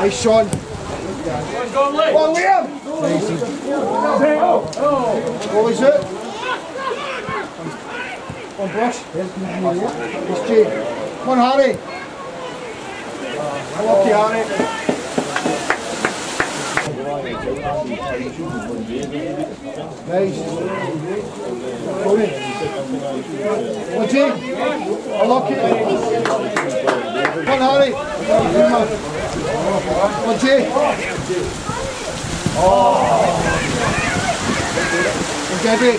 Nice Sean. Well, Liam. What was it? One brush. It's Jake. Come on, Harry. Lucky Harry. Nice. Tony. One team. I lock it. Come on, Harry. One team. Oh. And Debbie.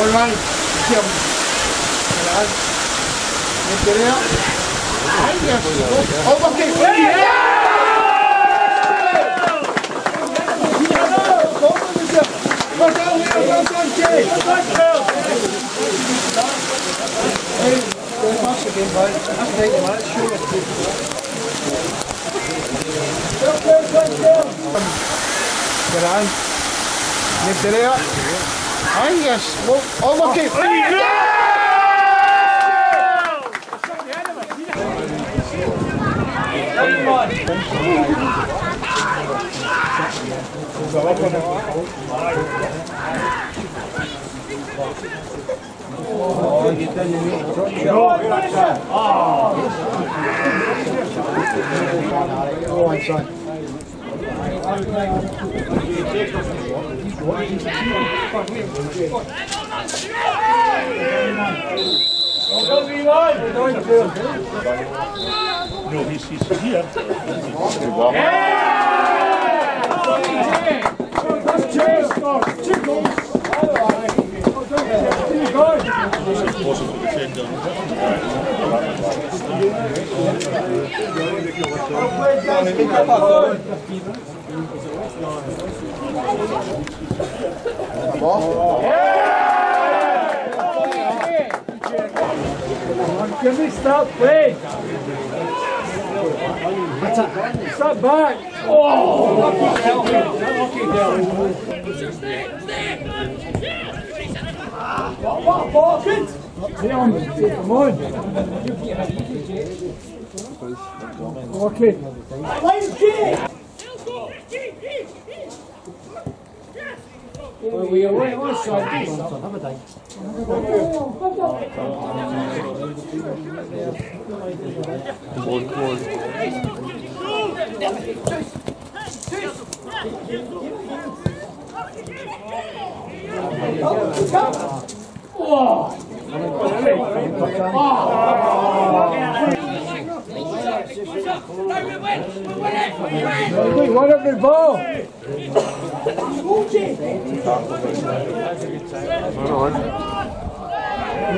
One round. Jump. One round. Get it out. Oh, wacht even. Marcel, weer een plankje. Hey, dat was het in, maar is Oh, wacht. Go Eu ouvi isso esse dia. Legal. Vocês possam defender. Tá bom? Can we stop, please? Start back. Come on. Okay. Well, we right on side. Have a day. Wait, what up the ball? You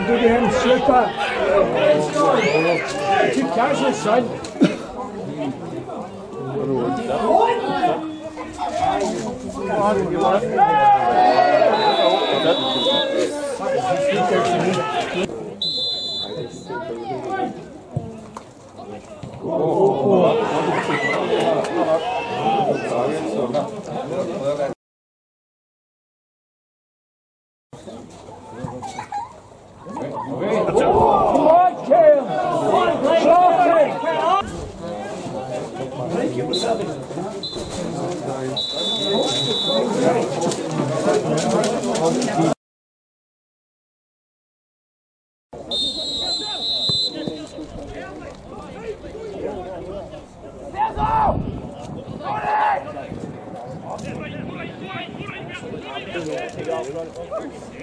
do the him super. Keep casual, son. Come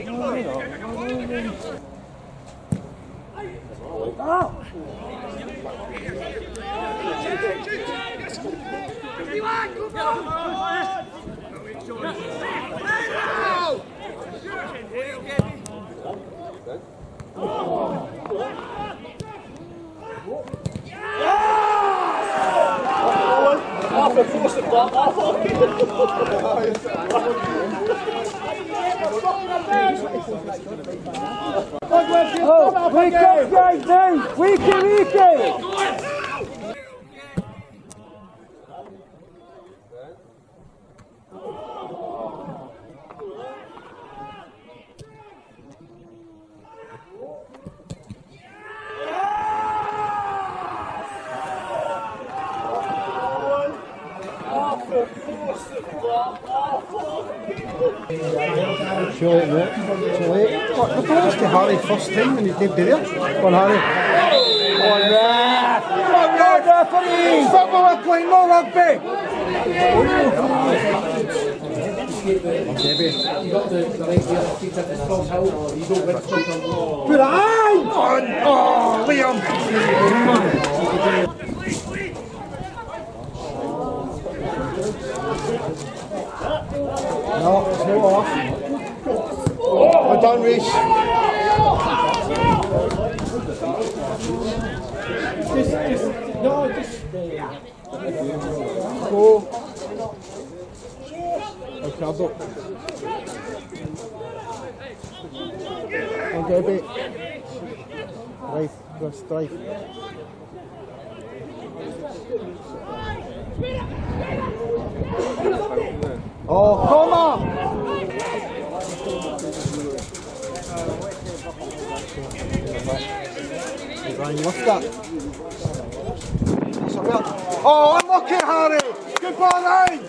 Come on! Oh, wake up, guys, now! Wakey, wakey! cross team and he did, did it. Well, Harry. Come on, ref! Come on, ref! referee! Stop my playing more rugby! Good eye! Oh, Liam! No, it's not off. Oh, We're done, Reese. Just, just, no, just. Go. Ricardo. On Debbie. Right, good strike. Oh, come on! Ryan, you lift that. That's a real- Oh, unlucky, Harry! Good ball, Ryan!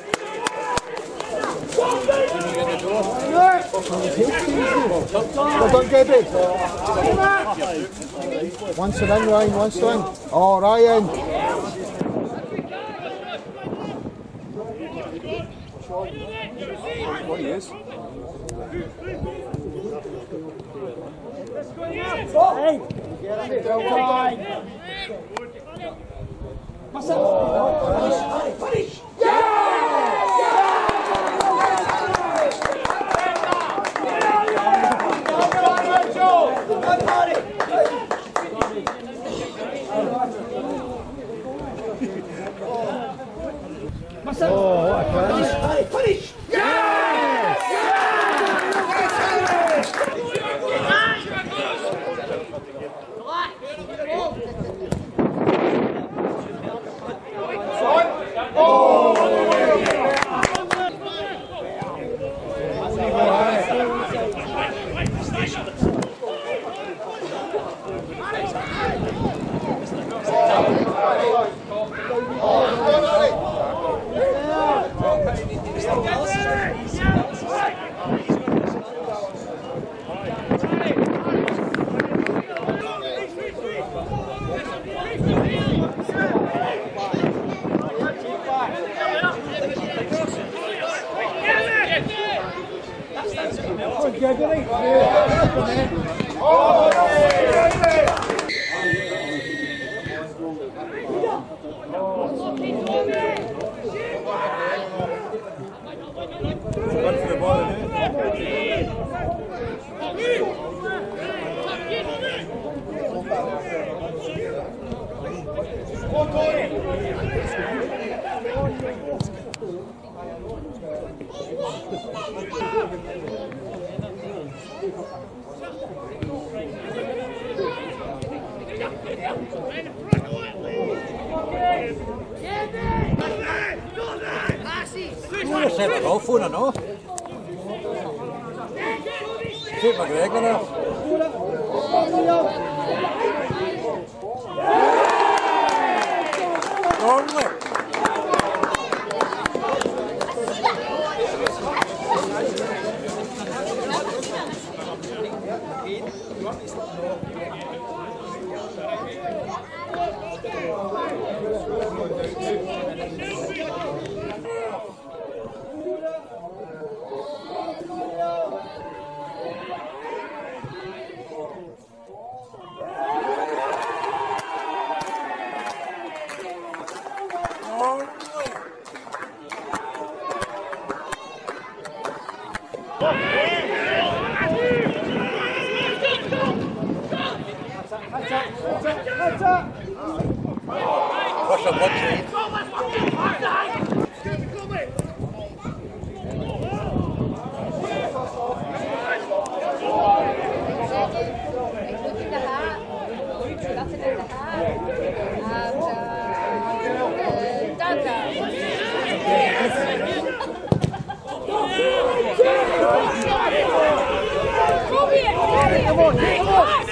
Yeah. Well done, Debbie. Once it in, Ryan, once it in. Oh, Ryan. Oh, he is. Marcelo! Pare, pare! Set it Uno se pagó, fue uno, ¿no? Sí, para que vea cara. ¡Gol, up, what's it? Including the hat. That's about the hat. And uh, uh, dagger. Come here, come here. Come on, come on.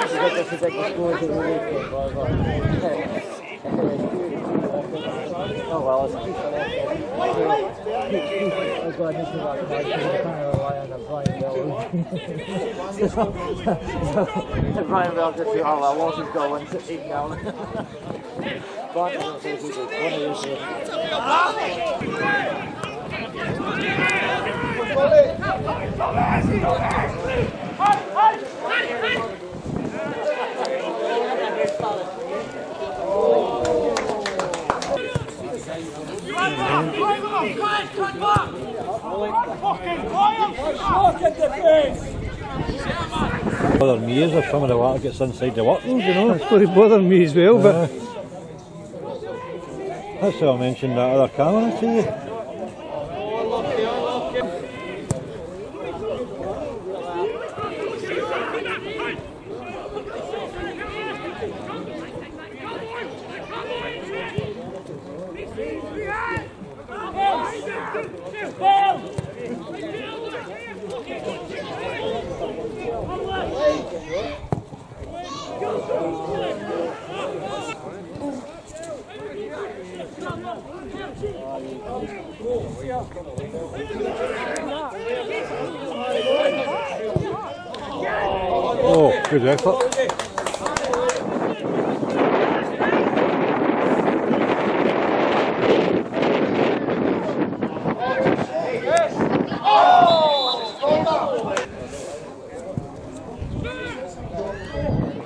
Você vai conseguir as coisas, não é? Vai, vai. Oh well, it's keep Oh god, this is like my kind of rely on Brian Bell. Just oh well, Walsh is going to eat now. Bother me is if some of the water gets inside the wattles, you know. That's what it bothered me as well, but uh, That's why I mentioned that other camera to you. Good, Jackson.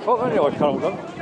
Fakat ne var karanlıkta?